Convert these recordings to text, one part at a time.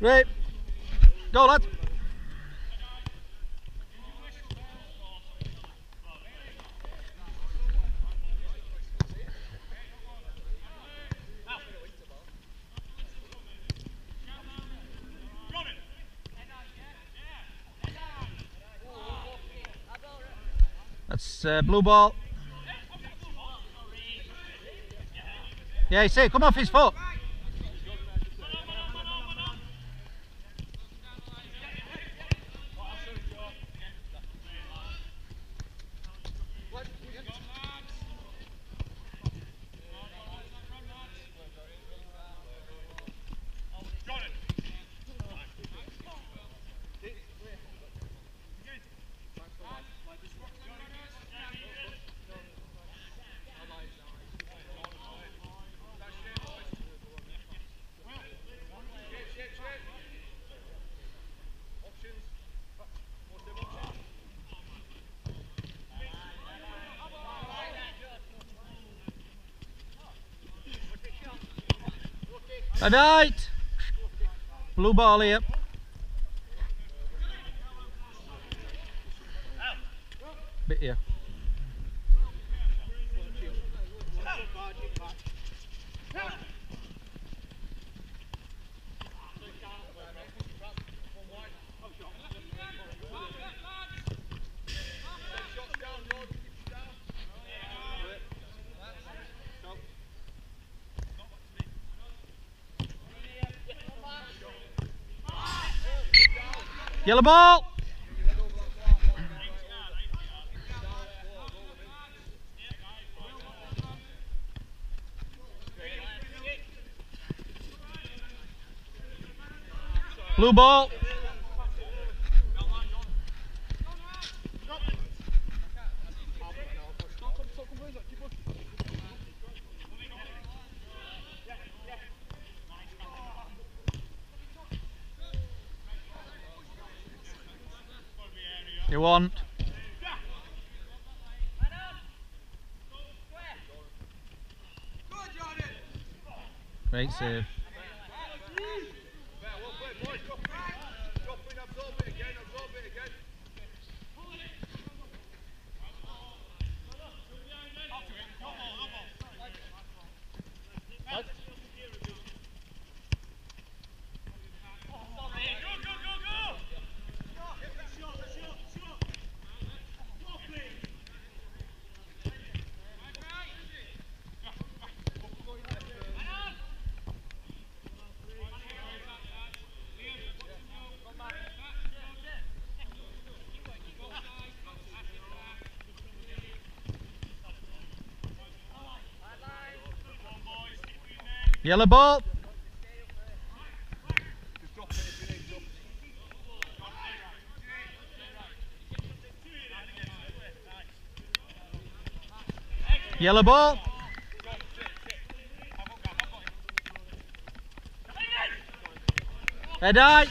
Right. Go, lads. That's uh, blue ball. Yeah, you see, come off his foot. Bye night. Blue ball here. Bit here. Yellow ball. Blue ball. Great Yellow ball. Yellow ball. Head eye.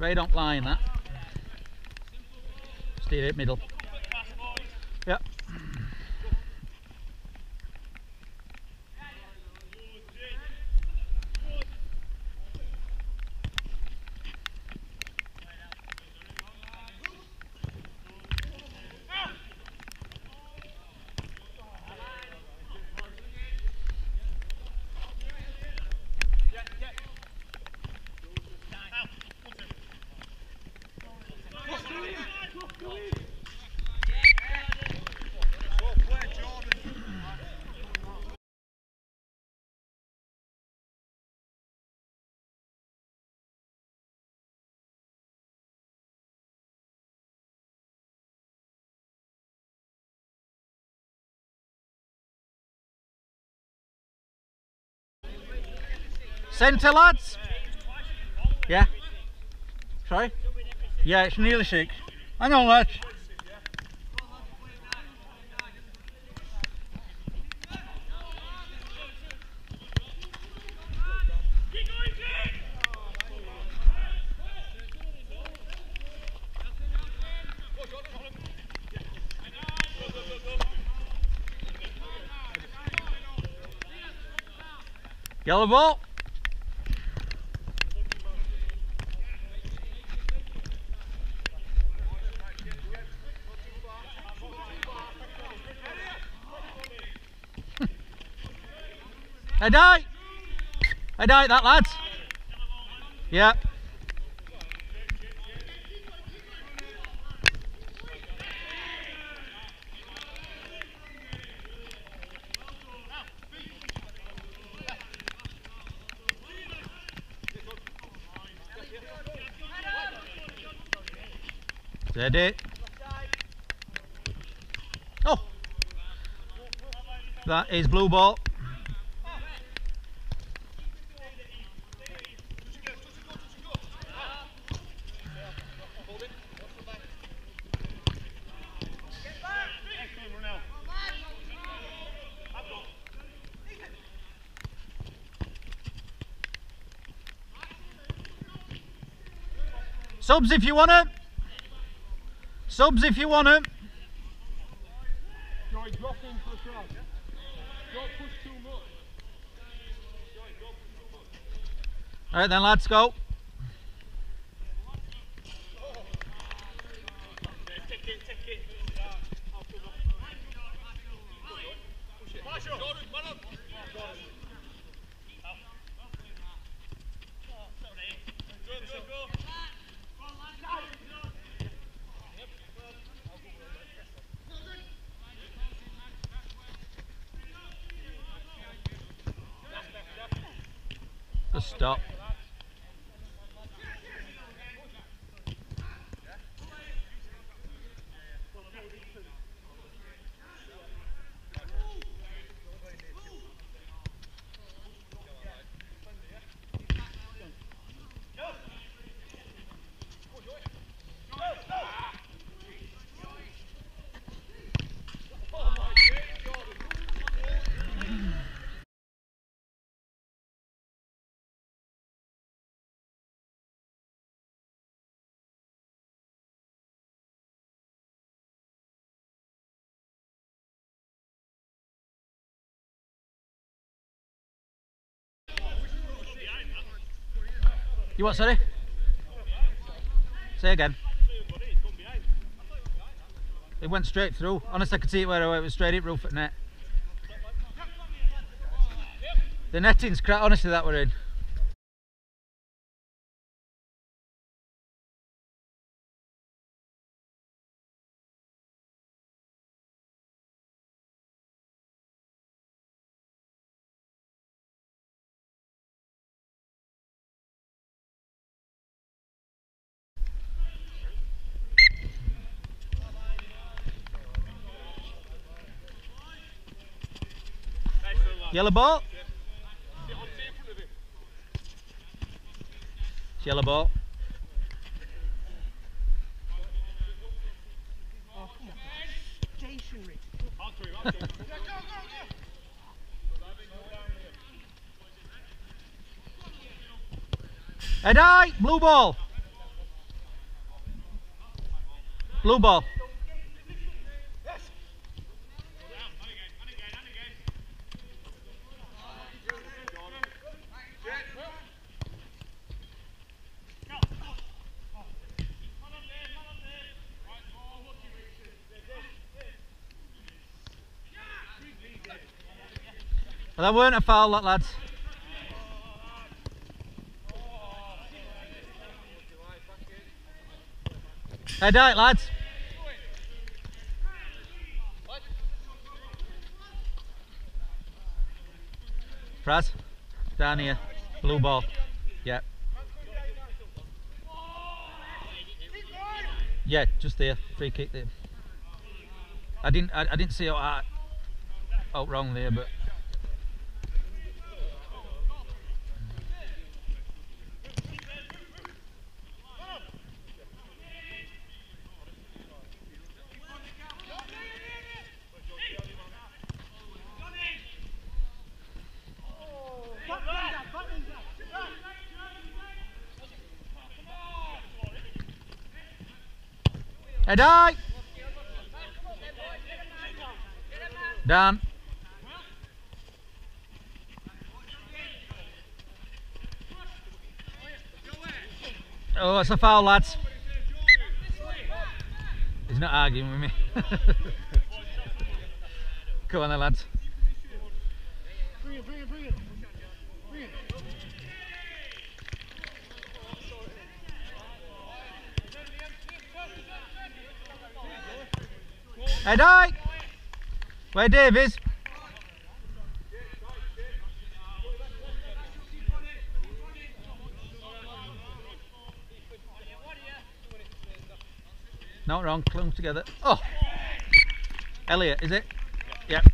Right on in that. Steer it middle. Centre lads. Yeah. Sorry? Yeah, it's nearly six. Hang on lads. Yellow ball. Head out! Head out that lads! Yeah. Steady. Oh! That is blue ball. Subs if you want to. Subs if you want to. Joy, drop in for cross. Don't push too much. Alright then lads, go. Take it, take it. Jordan, man up. Go, go, go. Just stop. You what, sorry? Say again. It went straight through. Honestly, I could see it where it was straight at roof at net. The netting's crap. Honestly, that we're in. Yellow ball. It's yellow ball. High. Blue ball. Blue ball. Well, that weren't a foul, that lads. Head out, lads. Praz, down here. Blue ball. Yeah. Yeah, just there. Free kick there. I didn't. I, I didn't see it out, out wrong there, but. High. Down. Oh, it's a foul, lads. He's not arguing with me. Come on then, lads. Bring it, bring it, bring it. Hey, Dyke! Where Dave is? Not wrong, clung together. Oh! Elliot, is it? Yep.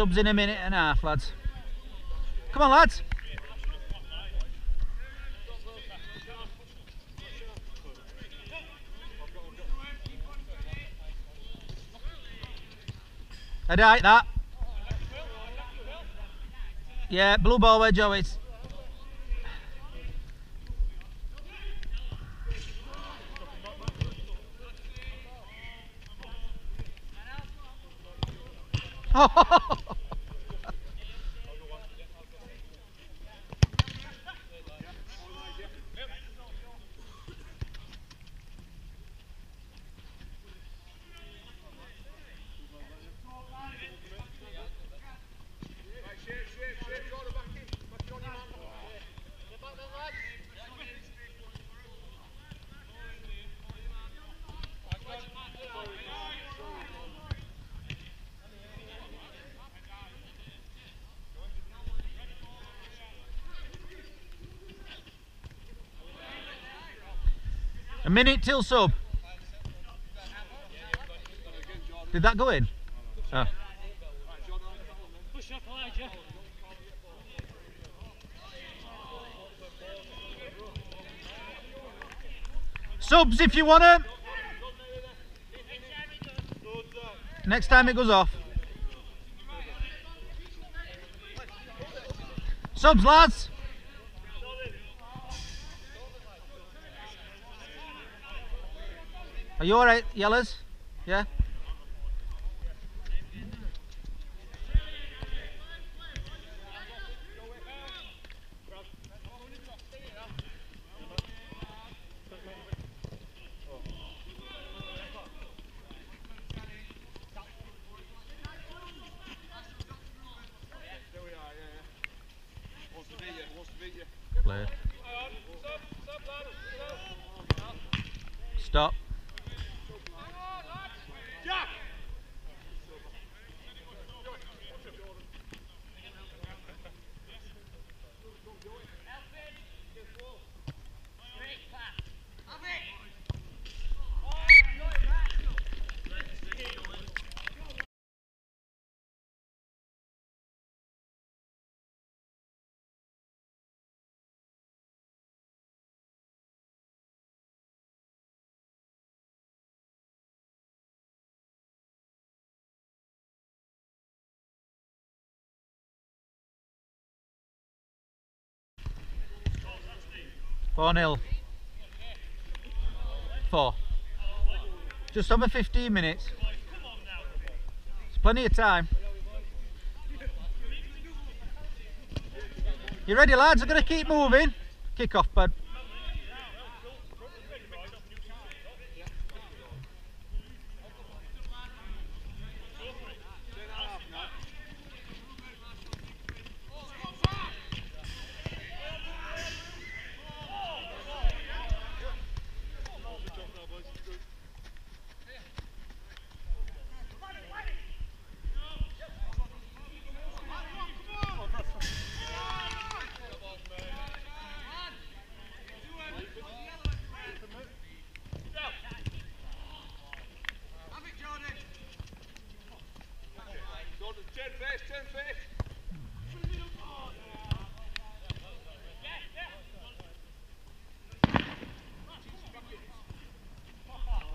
Subs in a minute and a half, lads. Come on, lads. I like that. Yeah, blue ball where Joe is. A minute till sub. Did that go in? Oh. Subs if you want them. Next time it goes off. Subs, lads. Are you alright, yellows? Yeah? 4 0. 4. Just over 15 minutes. It's plenty of time. You ready, lads? We're going to keep moving. Kick off, bud.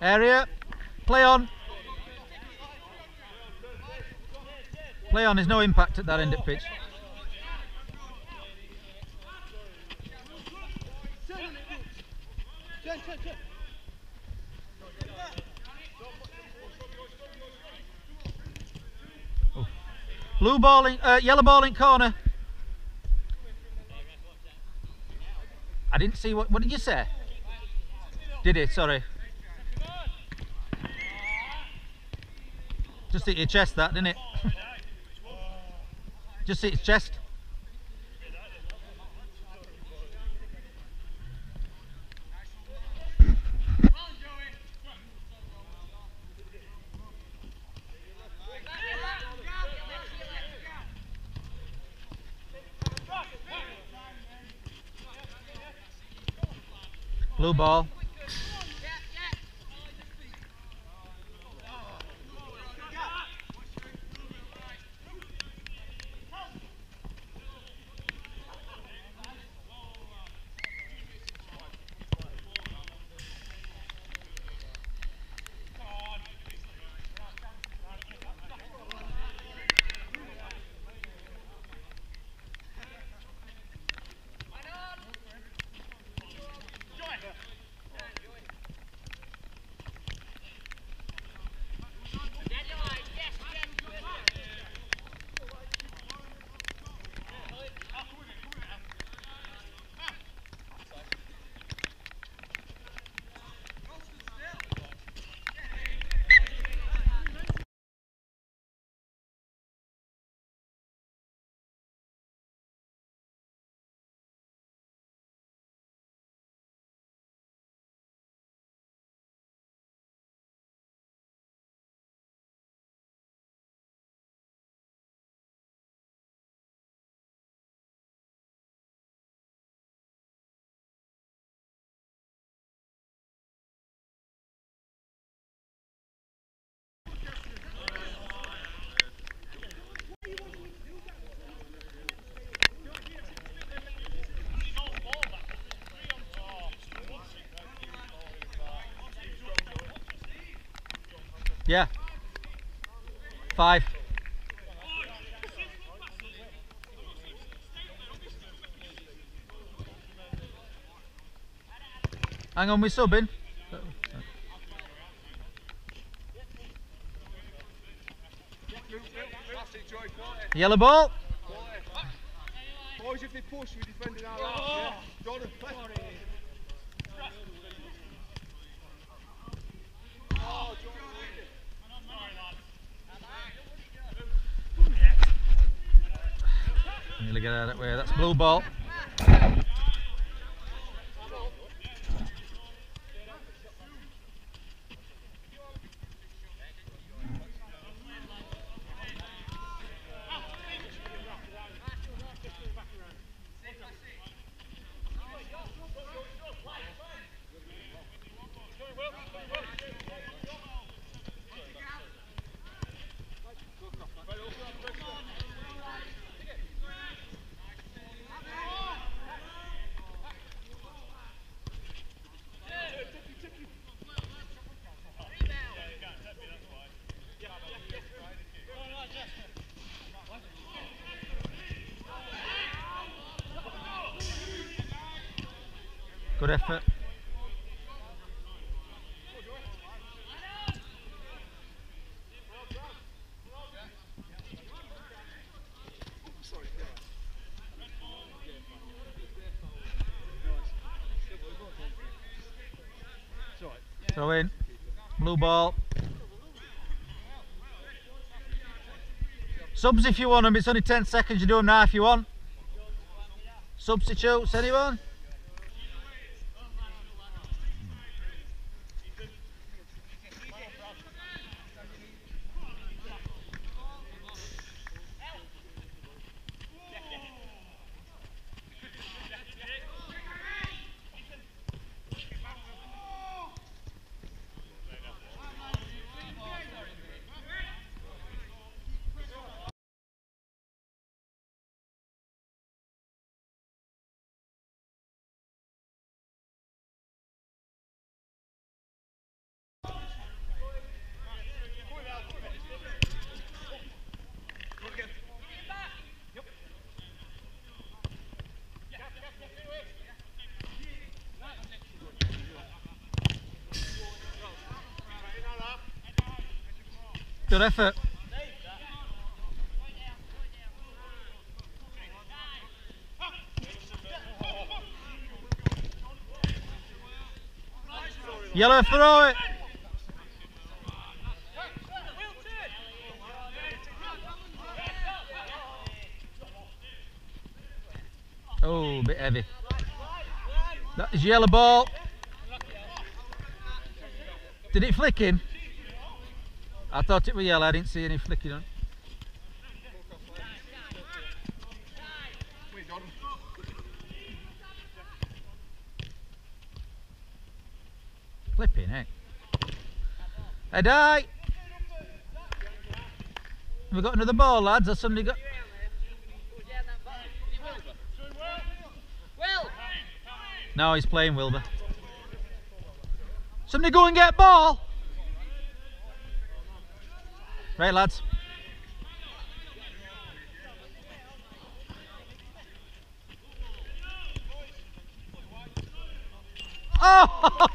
Area. Play on. Play on. There's no impact at that end of pitch. Turn. Blue ball in, uh, yellow ball in corner. I didn't see what. What did you say? Did it? Sorry. Just hit your chest, that didn't it? Just hit his chest. Blue ball. Yeah. Five. Hang on, we're subbing. It, it. Yellow ball. Boys, if they push, arms. Yeah. Jordan, play. Oh, Jordan. Nearly get out of way. That's blue ball. Good effort. Throw in. Blue ball. Subs if you want them. It's only 10 seconds. You do them now if you want. Substitutes, anyone? Good effort. Yellow throw it. Oh, bit heavy. That is yellow ball. Did it flick him? I thought it was yellow, I didn't see any flicking on. Flipping heck. Hey, die! We got another ball, lads. Has somebody got? No, he's playing Wilbur. Somebody go and get ball. Right, lads. Oh!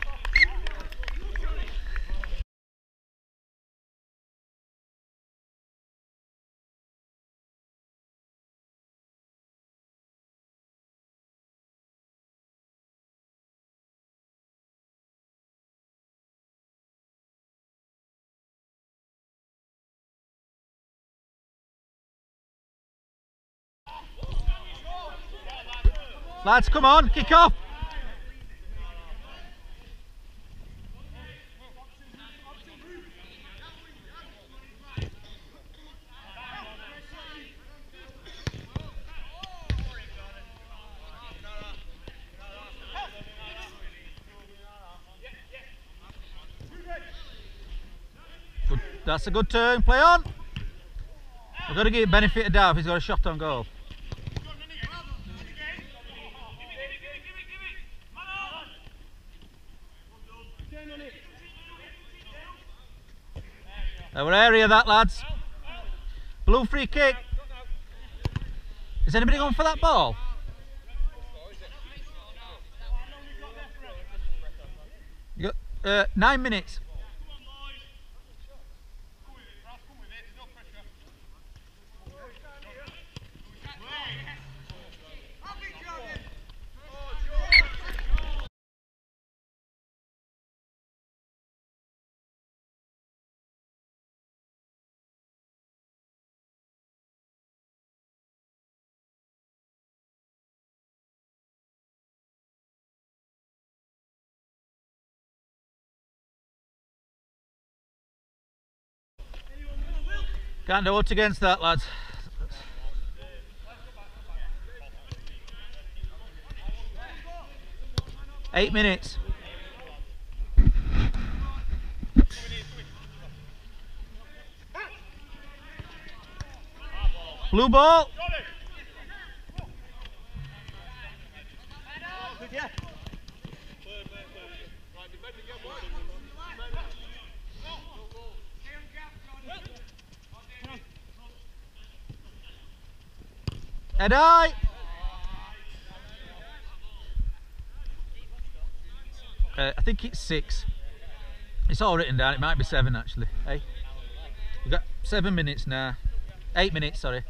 Lads, come on, kick off. That's a good turn. Play on. We've got to give benefit of doubt if he's got a shot on goal. Our area that lads. Blue free kick. Is anybody going for that ball? You got uh, nine minutes. Can't do much against that, lads. Eight minutes. Blue ball. Eye. Uh, I think it's six. It's all written down. It might be seven actually. Hey, we've got seven minutes now. Eight minutes, sorry.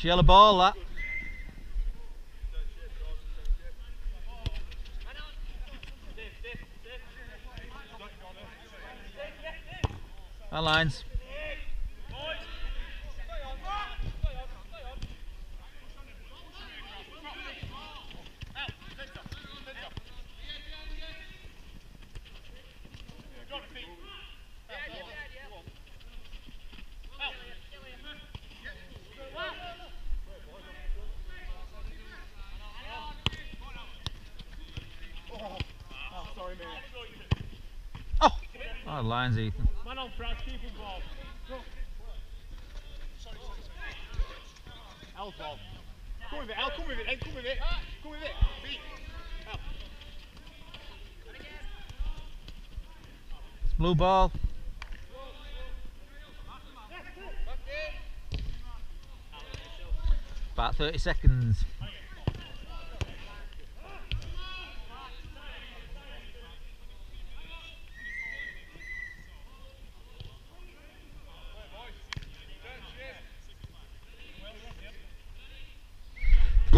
It's yellow ball that. Our lines. Lines, Ethan. Come with it, come with it, come with it. Come with it. It's blue ball. About 30 seconds.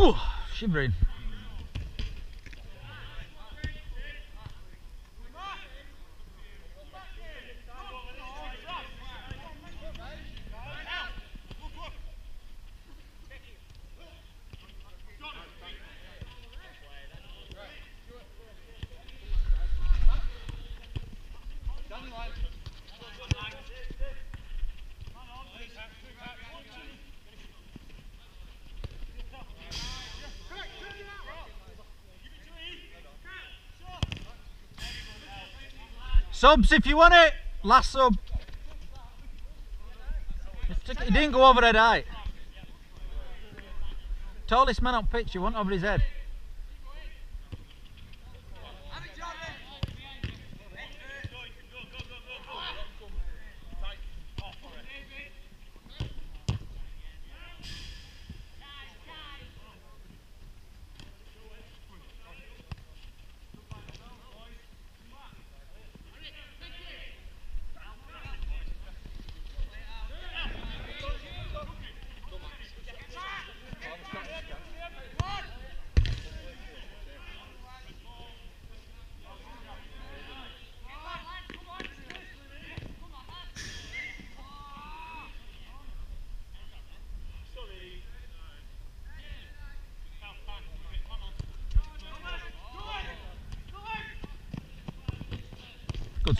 Whew, shivering. Subs if you want it. Last sub. He didn't go over head height. Tallest man on pitch, you want over his head.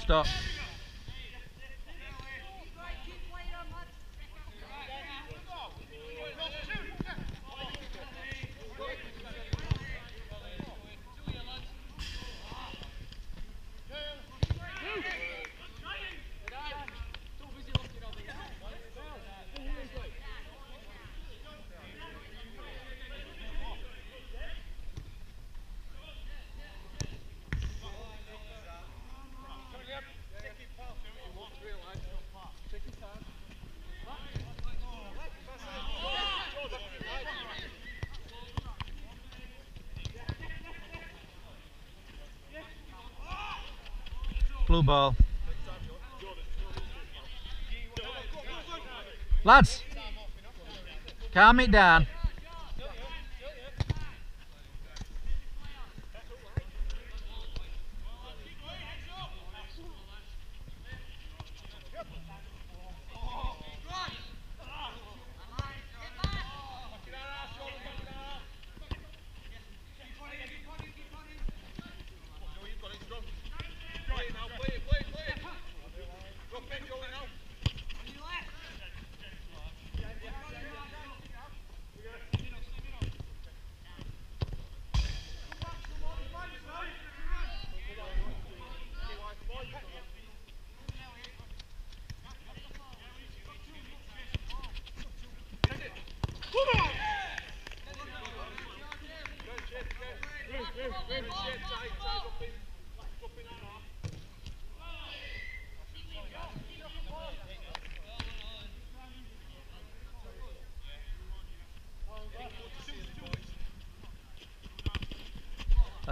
Stop. Blue ball. Lads, calm it down.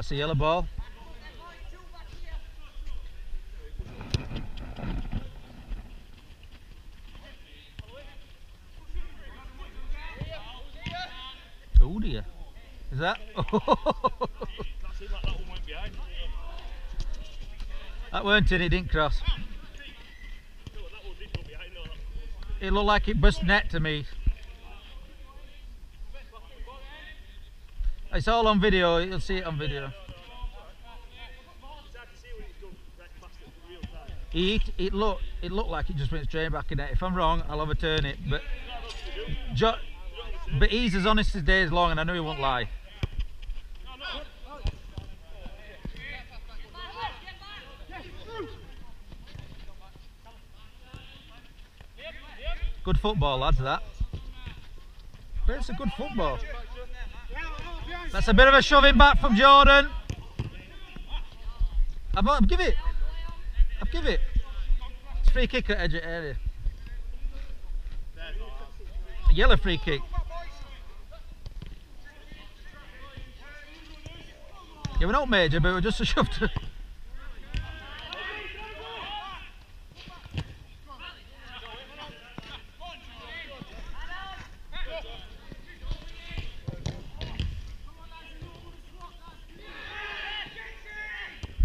That's a yellow ball. Oh dear. Is that? That weren't in, it didn't cross. It looked like it bust net to me. It's all on video, you'll see it on video. It looked it looked like it just went straight back in net. If I'm wrong, I'll overturn it. But jo but he's as honest as days long, and I know he won't lie. Good football, lads. That. But it's a good football. That's a bit of a shoving back from Jordan. I've, I've give it. I've give it. It's free kick at edge of area. A yellow free kick. Yeah, we're not major, but we're just a shove to.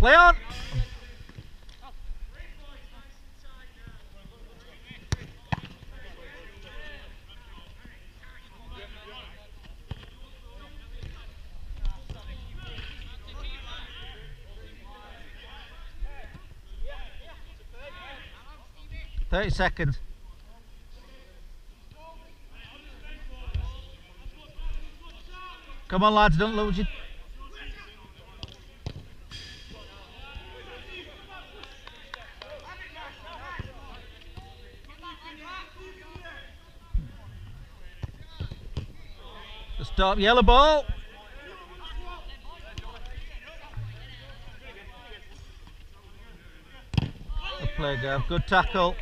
Play on! Thirty seconds. Come on lads, don't lose your Stop, yellow ball. Good play, Gav. Good tackle.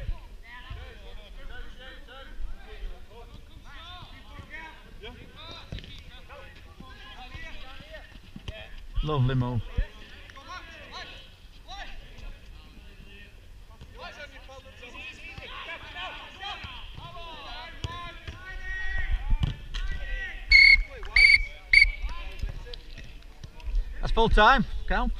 Lovely move. Full time. Count.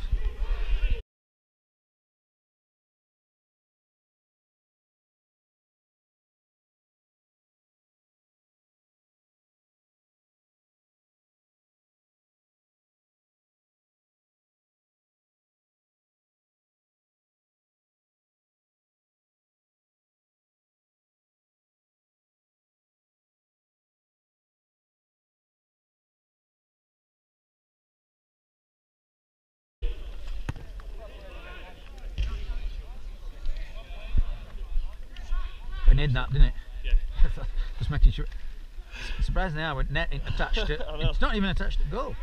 Just making sure. Surprisingly, I went net attached to. I know. It's not even attached to goal.